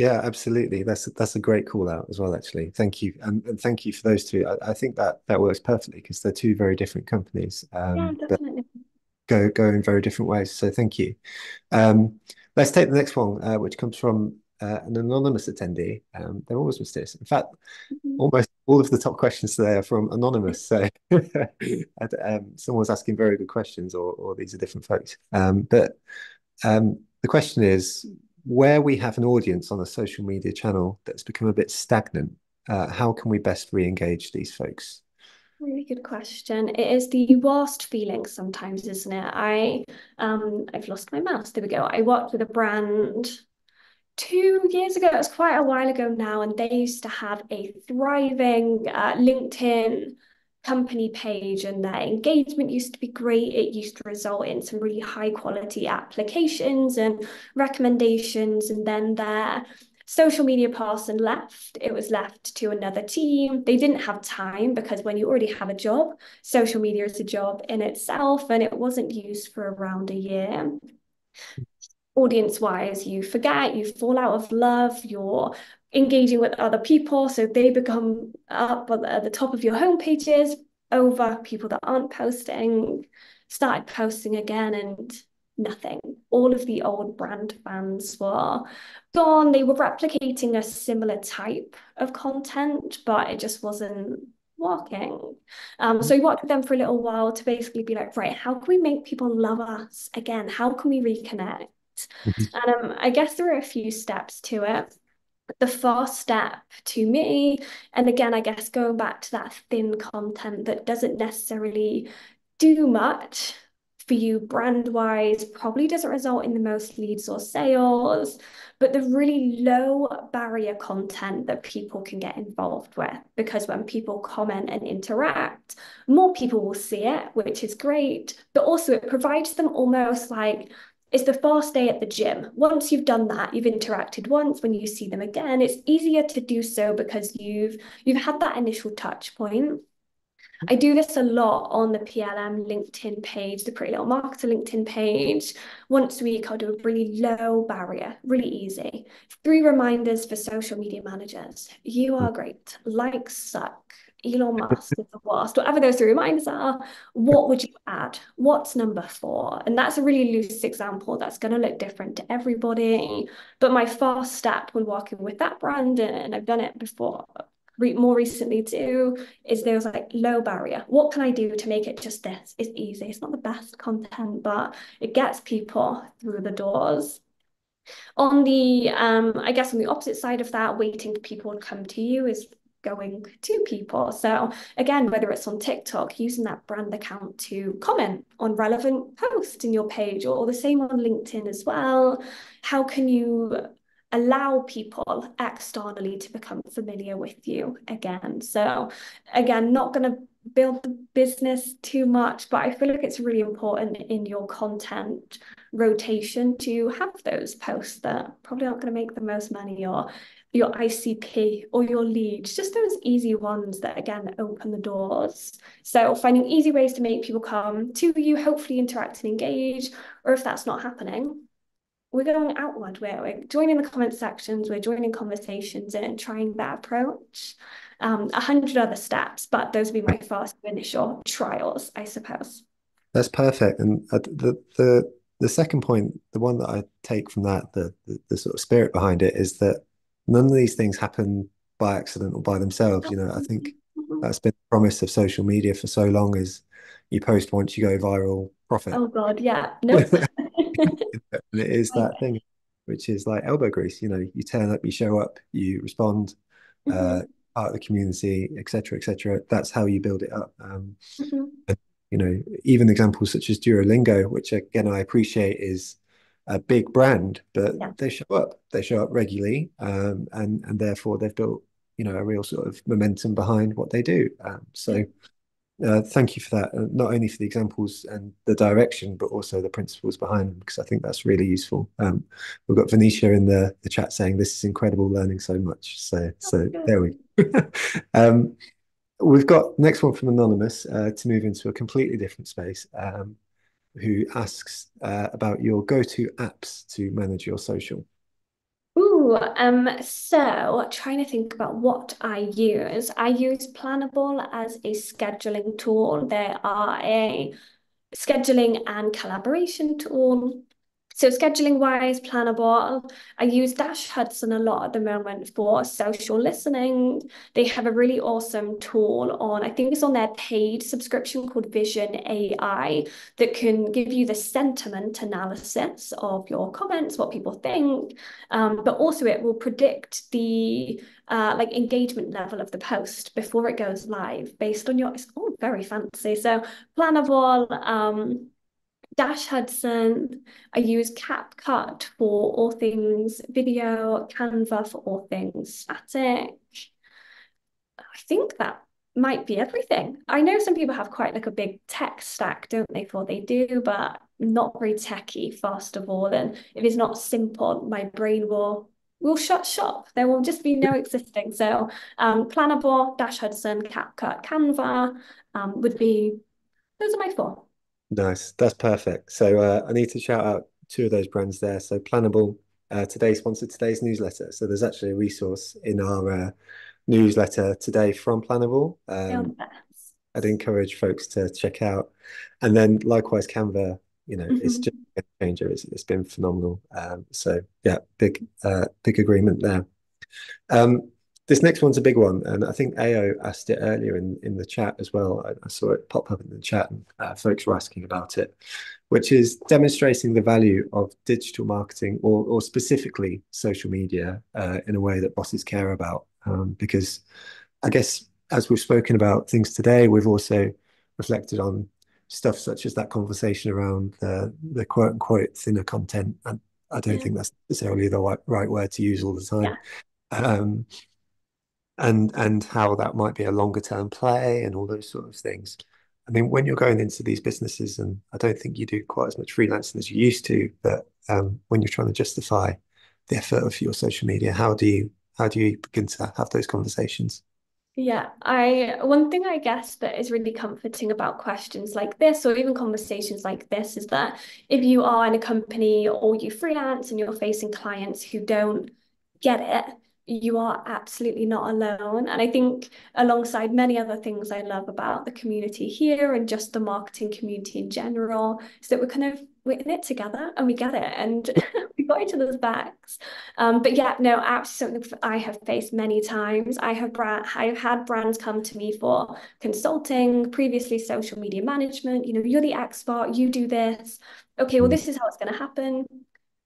Yeah, absolutely. That's that's a great call out as well, actually. Thank you. And, and thank you for those two. I, I think that that works perfectly because they're two very different companies. Yeah, Um, but definitely. go go in very different ways. So thank you. Um, let's take the next one, uh, which comes from uh, an anonymous attendee. Um, they're always mysterious. In fact, Mhm. almost all of the top questions today are from anonymous. So *laughs* um, someone's asking very good questions, or or these are different folks. Um, but um, the question is, where we have an audience on a social media channel that's become a bit stagnant, uh, how can we best re-engage these folks? Really good question. It is the worst feeling sometimes, isn't it? I um I've lost my mouse. There we go. I worked with a brand two years ago. It was quite a while ago now, and they used to have a thriving uh, LinkedIn company page, and their engagement used to be great. It used to result in some really high quality applications and recommendations, and then their social media person left. It was left to another team. They didn't have time because when you already have a job, social media is a job in itself, and it wasn't used for around a year. Audience wise, you forget, you fall out of love, you're engaging with other people, so they become up at the top of your home pages over people that aren't posting, started posting again, and nothing. All of the old brand fans were gone. They were replicating a similar type of content, but it just wasn't working. Um, so we worked with them for a little while to basically be like, right, how can we make people love us again? How can we reconnect? Mhm. And um, I guess there are a few steps to it. The first step to me, and again, I guess going back to that thin content that doesn't necessarily do much for you brand wise, probably doesn't result in the most leads or sales, but the really low barrier content that people can get involved with. Because when people comment and interact, more people will see it, which is great, but also it provides them almost like it's the first day at the gym. Once you've done that, you've interacted once, when you see them again, it's easier to do so because you've you've had that initial touch point. I do this a lot on the PLM LinkedIn page, the Pretty Little Marketer LinkedIn page. Once a week, I'll do a really low barrier, really easy. Three reminders for social media managers. You are great. Likes suck. Elon Musk is the worst. Whatever those three reminders are, what would you add? What's number four? And that's a really loose example that's going to look different to everybody. But my first step when working with that brand, and I've done it before re more recently too, is there's like low barrier. What can I do to make it just this? It's easy. It's not the best content, but it gets people through the doors. On the, um, I guess on the opposite side of that, waiting for people to come to you is going to people. So again, whether it's on TikTok, using that brand account to comment on relevant posts in your page or the same on LinkedIn as well. How can you allow people externally to become familiar with you again? So again, not going to build the business too much, but I feel like it's really important in your content rotation to have those posts that probably aren't going to make the most money or your ICP or your leads, just those easy ones that again open the doors. So finding easy ways to make people come to you, hopefully interact and engage, or if that's not happening, we're going outward, we're, joining the comment sections, we're joining conversations and trying that approach. Um, a hundred other steps, but those would be my first initial trials, I suppose. That's perfect. And uh, the the the second point, the one that I take from that, the, the the sort of spirit behind it is that none of these things happen by accident or by themselves. You know, I think mm-hmm. that's been the promise of social media for so long is you post once you go viral, profit. Oh God, yeah. *laughs* No. it is *laughs* that thing, which is like elbow grease. You know, you turn up, you show up, you respond, uh, mm-hmm. uh, part of the community, etc., etc. That's how you build it up. Um, mm-hmm. and, you know, even examples such as Duolingo, which again I appreciate is a big brand, but yeah. they show up. They show up regularly, um, and and therefore they've built you know a real sort of momentum behind what they do. Um, so. Uh, thank you for that. Uh, not only for the examples and the direction, but also the principles behind them, because I think that's really useful. Um, we've got Venetia in the, the chat saying this is incredible, learning so much. So, so there we go. *laughs* um, we've got next one from anonymous uh, to move into a completely different space. Who asks uh, about your go-to apps to manage your social. Ooh, um, so trying to think about what I use. I use Planable as a scheduling tool. They are a scheduling and collaboration tool. So scheduling wise, Planable, I use Dash Hudson a lot at the moment for social listening. They have a really awesome tool on, I think it's on their paid subscription called Vision AI that can give you the sentiment analysis of your comments, what people think, um, but also it will predict the uh, like engagement level of the post before it goes live based on your, it's all very fancy. So Planable, um, Dash Hudson. I use CapCut for all things video, Canva for all things static. I think that might be everything. I know some people have quite like a big tech stack, don't they, for what they do, but not very techy, first of all. And if it's not simple, my brain will will shut shop. There will just be no existing. So um, Planable, Dash Hudson, CapCut, Canva um, would be, those are my four. Nice, that's perfect. So uh, I need to shout out two of those brands there. So Planable uh, today sponsored today's newsletter. So there's actually a resource in our uh, newsletter today from Planable. Um, I'd encourage folks to check out. And then likewise, Canva. You know, mm -hmm. it's mm-hmm. just a changer. It's, it's been phenomenal. Um, so yeah, big uh, big agreement there. Um, this next one's a big one, and I think AO asked it earlier in, in the chat as well. I, I saw it pop up in the chat, and uh, folks were asking about it, which is demonstrating the value of digital marketing or, or specifically social media uh, in a way that bosses care about. Um, because I guess as we've spoken about things today, we've also reflected on stuff such as that conversation around the, the quote unquote thinner content. And I don't yeah. think that's necessarily the right, right word to use all the time. Yeah. Um, and and how that might be a longer term play and all those sort of things. I mean, when you're going into these businesses, and I don't think you do quite as much freelancing as you used to, but um, when you're trying to justify the effort of your social media, how do you how do you begin to have those conversations? Yeah, I one thing I guess that is really comforting about questions like this or even conversations like this is that if you are in a company or you freelance and you're facing clients who don't get it, you are absolutely not alone. And I think, alongside many other things I love about the community here and just the marketing community in general, is that we're kind of we're in it together and we get it and *laughs* we got each other's backs. Um, but yeah, no, absolutely something I have faced many times. I have brand, I've had brands come to me for consulting, previously social media management. You know, you're the expert, you do this. Okay, well, hmm. this is how it's going to happen.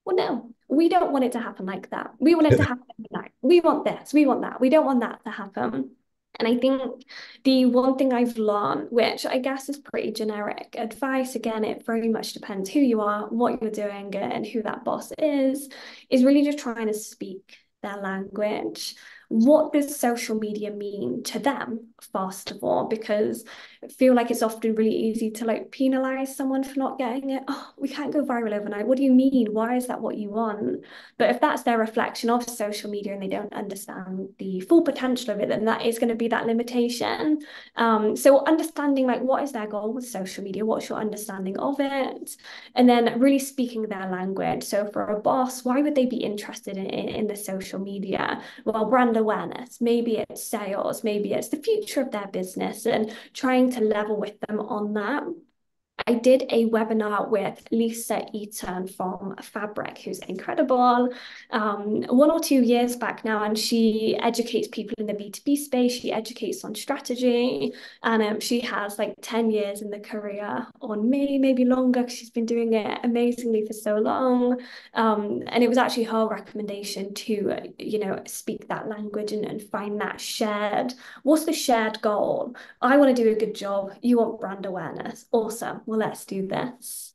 Well, no, we don't want it to happen like that. We want it to happen like we want this, we want that. We don't want that to happen. And I think the one thing I've learned, which I guess is pretty generic advice, again, it very much depends who you are, what you're doing, and who that boss is, is really just trying to speak their language what does social media mean to them first of all? Because I feel like it's often really easy to like penalize someone for not getting it. Oh we can't go viral overnight. What do you mean? Why is that what you want? But if that's their reflection of social media and they don't understand the full potential of it then that is going to be that limitation. Um so understanding like what is their goal with social media? What's your understanding of it? And then really speaking their language. So for a boss why would they be interested in, in, in the social media? Well brand brand awareness, maybe it's sales, maybe it's the future of their business, and trying to level with them on that. I did a webinar with Lisa Eaton from Fabric, who's incredible, um, one or two years back now, and she educates people in the B2B space. She educates on strategy, and um, she has like 10 years in the career on me, maybe longer, because she's been doing it amazingly for so long. Um, and it was actually her recommendation to, you know, speak that language and, and find that shared. What's the shared goal? I want to do a good job. You want brand awareness. Awesome well, let's do this.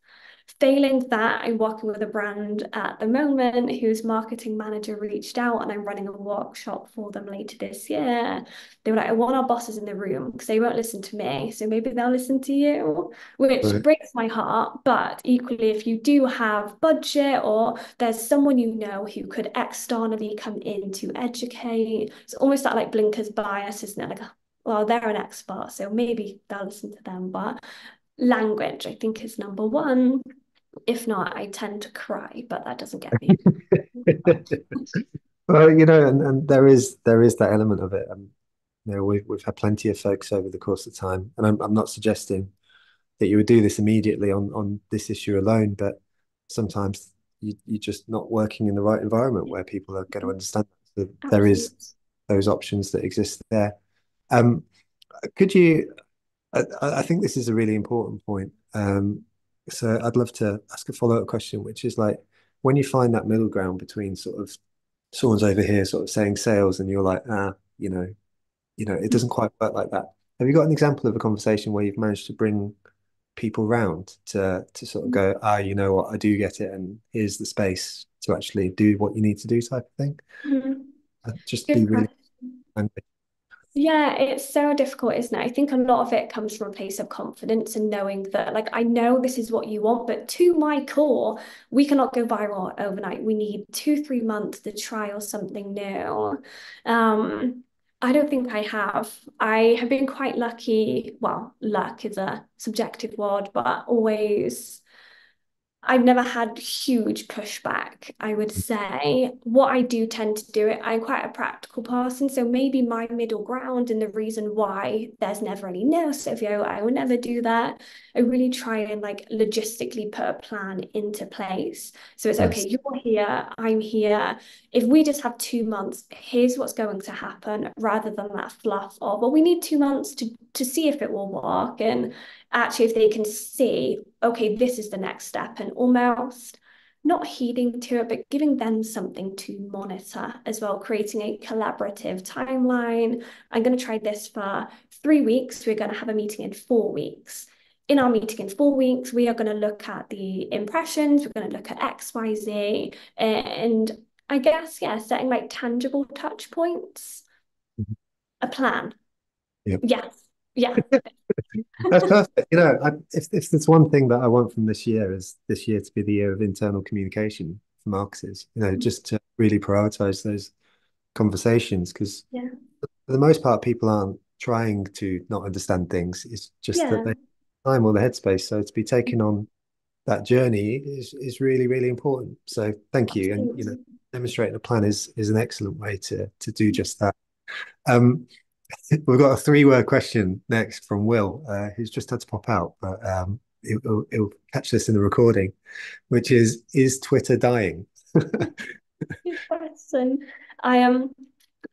Failing that, I'm working with a brand at the moment whose marketing manager reached out and I'm running a workshop for them later this year. They were like, I want our bosses in the room because they won't listen to me. So maybe they'll listen to you, which right. breaks my heart. But equally, if you do have budget or there's someone you know who could externally come in to educate, it's almost that like blinkers bias, isn't it? Like, well, they're an expert, so maybe they'll listen to them. But language, I think, is number one. If not, I tend to cry, but that doesn't get me. *laughs* well, you know, and, and there is there is that element of it. Um, you know, we've we've had plenty of folks over the course of time, and I'm I'm not suggesting that you would do this immediately on on this issue alone, but sometimes you you're just not working in the right environment where people are going to understand that there is those options that exist there. Um, could you I, I think this is a really important point. Um, so I'd love to ask a follow-up question, which is like when you find that middle ground between sort of someone's over here sort of saying sales and you're like, ah, you know, you know, it doesn't quite work like that. Have you got an example of a conversation where you've managed to bring people round to to sort of go, ah, you know what, I do get it, and here's the space to actually do what you need to do, type of thing? Mm-hmm. Uh, just Good be really yeah, it's so difficult, isn't it? I think a lot of it comes from a place of confidence and knowing that, like, I know this is what you want, but to my core, we cannot go viral overnight. We need two, three months to trial something new. Um, I don't think I have. I have been quite lucky. Well, luck is a subjective word, but always I've never had huge pushback, I would mm. say. What I do tend to do it, I'm quite a practical person. So maybe my middle ground and the reason why there's never any no, Sophia, I will never do that. I really try and like logistically put a plan into place. So it's okay, you're here, I'm here. If we just have two months, here's what's going to happen rather than that fluff of, well, we need two months to to see if it will work and actually if they can see okay this is the next step and almost not heeding to it but giving them something to monitor as well creating a collaborative timeline. I'm going to try this for three weeks. We're going to have a meeting in four weeks. In our meeting in four weeks we are going to look at the impressions we're going to look at xyz and i guess yeah setting like tangible touch points. Mm-hmm. a plan. Yep. yes yeah. *laughs* That's perfect. You know, I, if, if there's one thing that I want from this year is this year to be the year of internal communication for marketers, you know, mm-hmm. just to really prioritize those conversations because yeah. for the most part, people aren't trying to not understand things. It's just yeah. that they time or the headspace. So to be mm-hmm. taken on that journey is is really, really important. So thank you. And you know, demonstrating a plan is is an excellent way to to do mm-hmm. just that. Um, We've got a three-word question next from Will, uh, who's just had to pop out, but um, will will catch this in the recording, which is: Is Twitter dying? *laughs* Good question. I am. Um,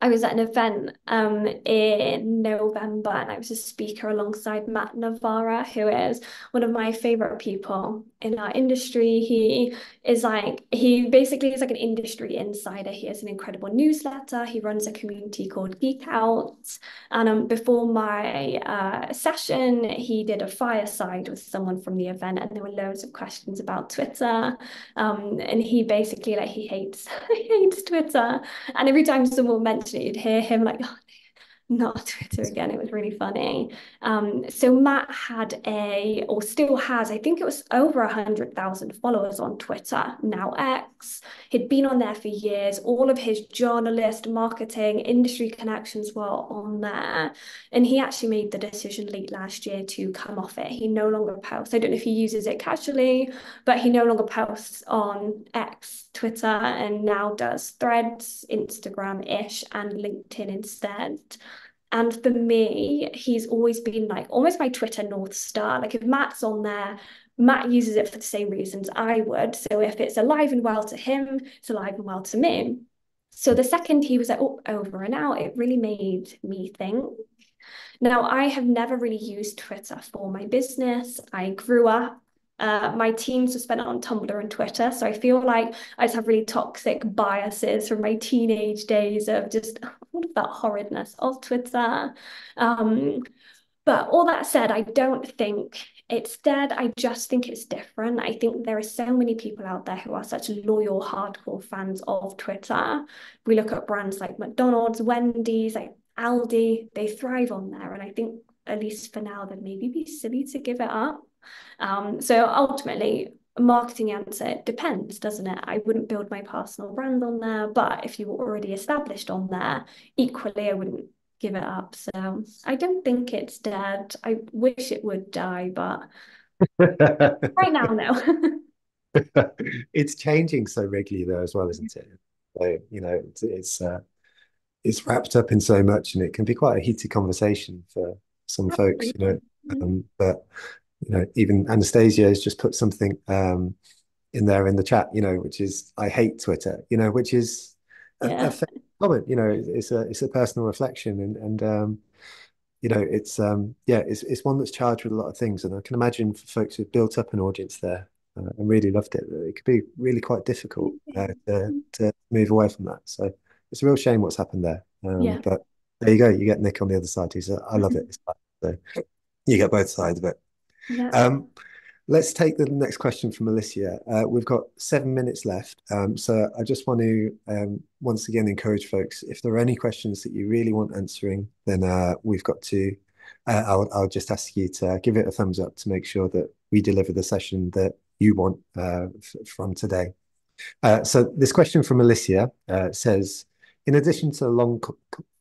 I was at an event um, in November and I was a speaker alongside Matt Navarra, who is one of my favorite people in our industry. He is like, he basically is like an industry insider. He has an incredible newsletter. He runs a community called Geek Out. And um, before my uh, session, he did a fireside with someone from the event and there were loads of questions about Twitter. Um, and he basically, like, he hates, *laughs* he hates Twitter. And every time someone you'd hear him like, oh, not Twitter again. It was really funny. Um, so Matt had a, or still has, I think it was over a hundred thousand followers on Twitter, now X. He'd been on there for years. All of his journalist, marketing, industry connections were on there. And he actually made the decision late last year to come off it. He no longer posts. I don't know if he uses it casually, but he no longer posts on X, Twitter, and now does threads, Instagram-ish, and LinkedIn instead. And for me, he's always been like almost my Twitter North Star. Like if Matt's on there, Matt uses it for the same reasons I would. So if it's alive and well to him, it's alive and well to me. So the second he was like, oh, over and out, it really made me think. Now, I have never really used Twitter for my business. I grew up uh, my teens were spent on Tumblr and Twitter. So I feel like I just have really toxic biases from my teenage days of just of that horridness of Twitter. Um, but all that said, I don't think it's dead. I just think it's different. I think there are so many people out there who are such loyal, hardcore fans of Twitter. We look at brands like McDonald's, Wendy's, like Aldi, they thrive on there. And I think, at least for now, they'd maybe be silly to give it up. Um, so ultimately, a marketing answer depends, doesn't it? I wouldn't build my personal brand on there, but if you were already established on there, equally, I wouldn't give it up. So I don't think it's dead. I wish it would die, but *laughs* right now, no. *laughs* it's changing so regularly though as well, isn't it? So, you know, it's it's uh, it's wrapped up in so much and it can be quite a heated conversation for some folks, you know. Um, but you know, even Anastasia has just put something um, in there in the chat, you know, which is I hate Twitter, you know, which is a, yeah. a comment, you know, it's a it's a personal reflection and and um, you know, it's um yeah, it's it's one that's charged with a lot of things, and I can imagine for folks who've built up an audience there uh, and really loved it, it could be really quite difficult uh, to to move away from that. So it's a real shame what's happened there. Um, yeah. But there you go, you get Nick on the other side who's I love it. So you get both sides of it. Yeah. Um, let's take the next question from Alicia. Uh, we've got seven minutes left. Um, so I just want to um, once again encourage folks, if there are any questions that you really want answering, then uh, we've got to, uh, I'll, I'll just ask you to give it a thumbs up to make sure that we deliver the session that you want uh, from today. Uh, so this question from Alicia uh, says, in addition to long,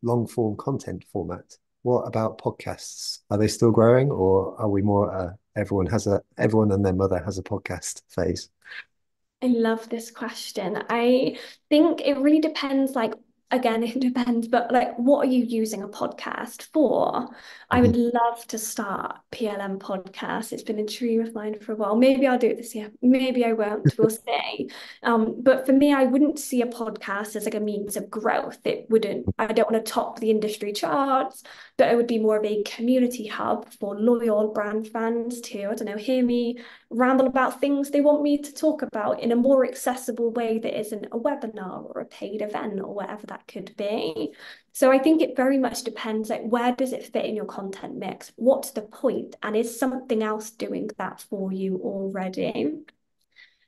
long form content format, what about podcasts? Are they still growing, or are we more uh, everyone has a everyone and their mother has a podcast phase? I love this question. I think it really depends like again, *laughs* it depends, but like, what are you using a podcast for? I would mm-hmm. love to start PLM podcast. It's been a dream of mine for a while. Maybe I'll do it this year. Maybe I won't. *laughs* We'll see. Um, but for me, I wouldn't see a podcast as like a means of growth. It wouldn't. I don't want to top the industry charts, but it would be more of a community hub for loyal brand fans to I don't know hear me ramble about things they want me to talk about in a more accessible way that isn't a webinar or a paid event or whatever that could be. So I think it very much depends like where does it fit in your content mix? What's the point? And is something else doing that for you already?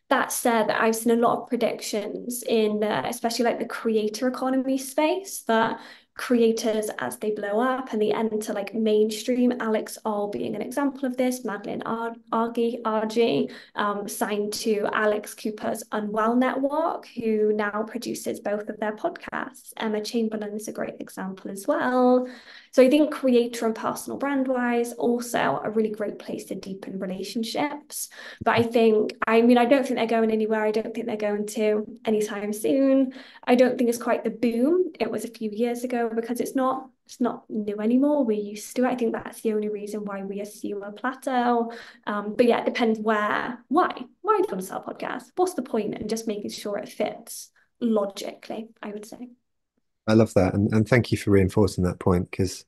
That said, I've seen a lot of predictions in, especially like the creator economy space, that creators as they blow up and they enter like mainstream. Alex All being an example of this, Madeline Ar Argy, RG, um, signed to Alex Cooper's Unwell Network, who now produces both of their podcasts. Emma Chamberlain is a great example as well. So I think creator and personal brand wise, also a really great place to deepen relationships. But I think, I mean, I don't think they're going anywhere. I don't think they're going to anytime soon. I don't think it's quite the boom it was a few years ago because it's not it's not new anymore. We're used to it. I think that's the only reason why we assume a plateau. Um, but yeah, it depends where, why, why do you want to start a podcast? What's the point? And just making sure it fits logically, I would say. I love that, and and thank you for reinforcing that point because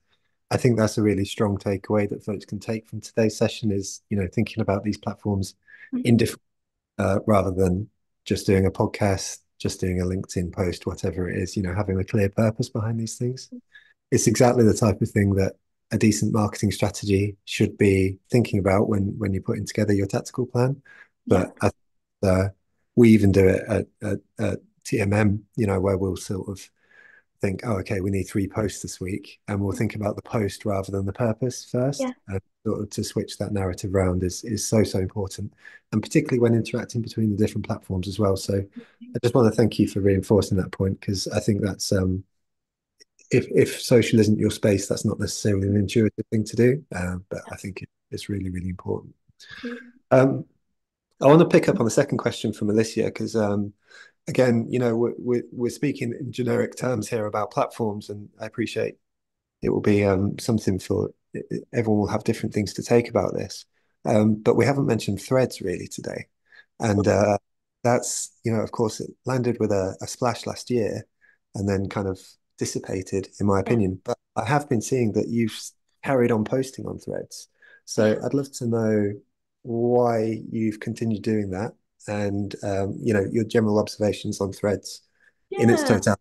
I think that's a really strong takeaway that folks can take from today's session is you know thinking about these platforms in different uh, rather than just doing a podcast, just doing a LinkedIn post, whatever it is. You know, having a clear purpose behind these things. It's exactly the type of thing that a decent marketing strategy should be thinking about when when you're putting together your tactical plan. But yeah. uh, we even do it at, at, at TMM, you know, where we'll sort of think, oh, okay, we need three posts this week, and we'll think about the post rather than the purpose first. Yeah. And sort of to switch that narrative around is is so so important, and particularly when interacting between the different platforms as well. So, I just want to thank you for reinforcing that point because I think that's um, if if social isn't your space, that's not necessarily an intuitive thing to do, uh, but I think it, it's really really important. Um, I want to pick up on the second question from Alicia because um, again, you know, we're, we're, we're speaking in generic terms here about platforms, and I appreciate it will be um, something for everyone will have different things to take about this. Um, but we haven't mentioned threads really today, and uh, that's you know, of course, it landed with a, a splash last year, and then kind of dissipated, in my opinion. But I have been seeing that you've carried on posting on threads, so I'd love to know why you've continued doing that and um, you know your general observations on threads yeah. in its totality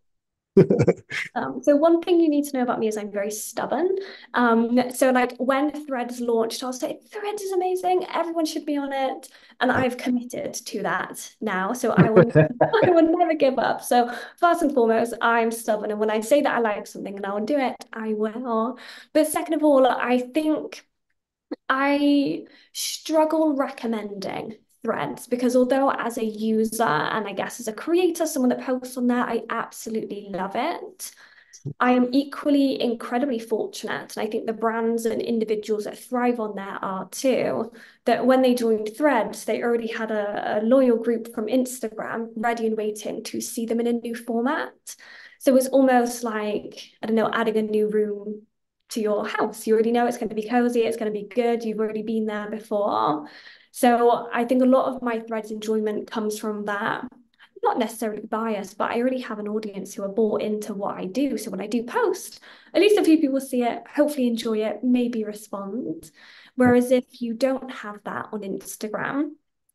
*laughs* um, so one thing you need to know about me is I'm very stubborn. Um, so like when Threads launched, I'll say Threads is amazing. Everyone should be on it, and I've committed to that now. So I will, *laughs* *laughs* I will never give up. So first and foremost, I'm stubborn, and when I say that I like something and I'll do it, I will. But second of all, I think I struggle recommending threads because although as a user and I guess as a creator, someone that posts on there, I absolutely love it. I am equally incredibly fortunate, and I think the brands and individuals that thrive on there are too. That when they joined Threads, they already had a, a loyal group from Instagram ready and waiting to see them in a new format. So it was almost like, I don't know, adding a new room to your house. You already know it's going to be cozy, it's going to be good, you've already been there before. So I think a lot of my threads enjoyment comes from that. Not necessarily bias, but I already have an audience who are bought into what I do. So when I do post, at least a few people see it, hopefully enjoy it, maybe respond. Whereas if you don't have that on Instagram,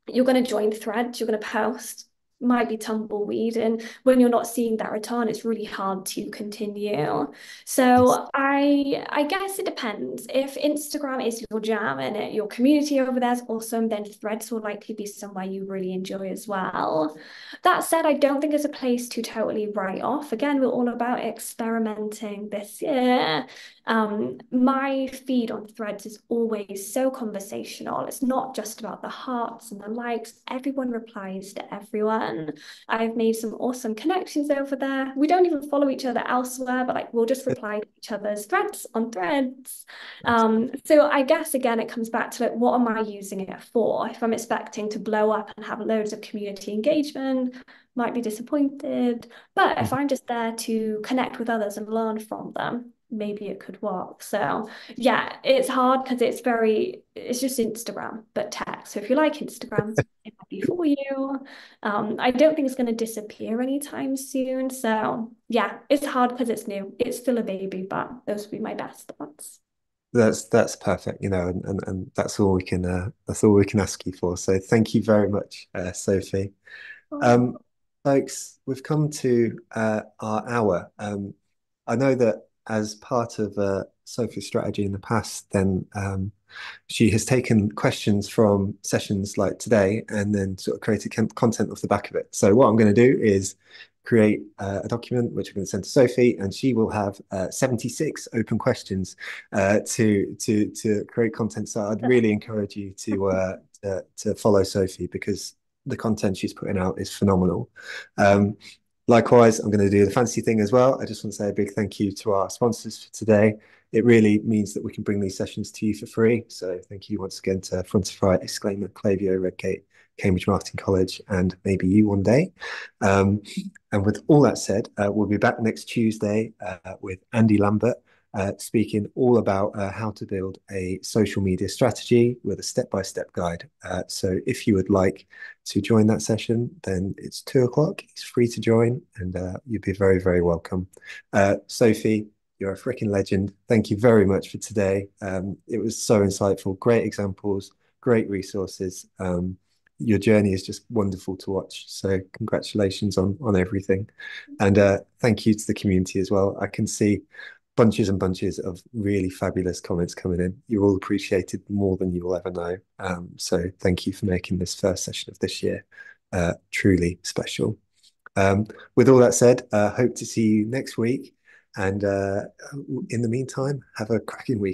you're going to join threads, you're going to post, might be tumbleweed and when you're not seeing that return it's really hard to continue. So i i guess it depends. If instagram is your jam and it, your community over there is awesome then threads will likely be somewhere you really enjoy as well. That said i don't think it's a place to totally write off. Again we're all about experimenting this year um, my feed on threads is always so conversational. It's not just about the hearts and the likes. Everyone replies to everyone. I've made some awesome connections over there. We don't even follow each other elsewhere, but like we'll just reply to each other's threads on threads. Um, so I guess again, it comes back to like, what am I using it for? If I'm expecting to blow up and have loads of community engagement, might be disappointed. But if mm. I'm just there to connect with others and learn from them, maybe it could work. So yeah, it's hard because it's very it's just Instagram but text. So if you like Instagram, *laughs* it might be for you. Um, I don't think it's going to disappear anytime soon. So yeah, it's hard because it's new. It's still a baby, but those would be my best thoughts. That's that's perfect, you know, and, and, and that's all we can uh, that's all we can ask you for. So thank you very much, uh, Sophie. Um, folks, we've come to uh, our hour. Um, I know that as part of uh, Sophie's strategy in the past, then um, she has taken questions from sessions like today and then sort of created content off the back of it. So what I'm going to do is create uh, a document which I'm going to send to Sophie, and she will have uh, 76 open questions uh, to to to create content. So I'd really encourage you to, uh, to to follow Sophie because the content she's putting out is phenomenal. Um, Likewise, I'm going to do the fancy thing as well. I just want to say a big thank you to our sponsors for today. It really means that we can bring these sessions to you for free. So thank you once again to Frontify, Exclaimer, Klaviyo, Redgate, Cambridge Marketing College, and maybe you one day. Um, and with all that said, uh, we'll be back next Tuesday uh, with Andy Lambert, uh, speaking all about uh, how to build a social media strategy with a step-by-step guide. Uh, so if you would like to join that session, then it's two o'clock. It's free to join, and uh, you'd be very, very welcome. Uh, Sophie, you're a freaking legend. Thank you very much for today. Um, it was so insightful. Great examples, great resources. Um, your journey is just wonderful to watch. So congratulations on on everything, and uh, thank you to the community as well. I can see bunches and bunches of really fabulous comments coming in. You're all appreciated more than you will ever know. Um, so thank you for making this first session of this year uh, truly special. Um, with all that said, uh, hope to see you next week. And uh, in the meantime, have a cracking week.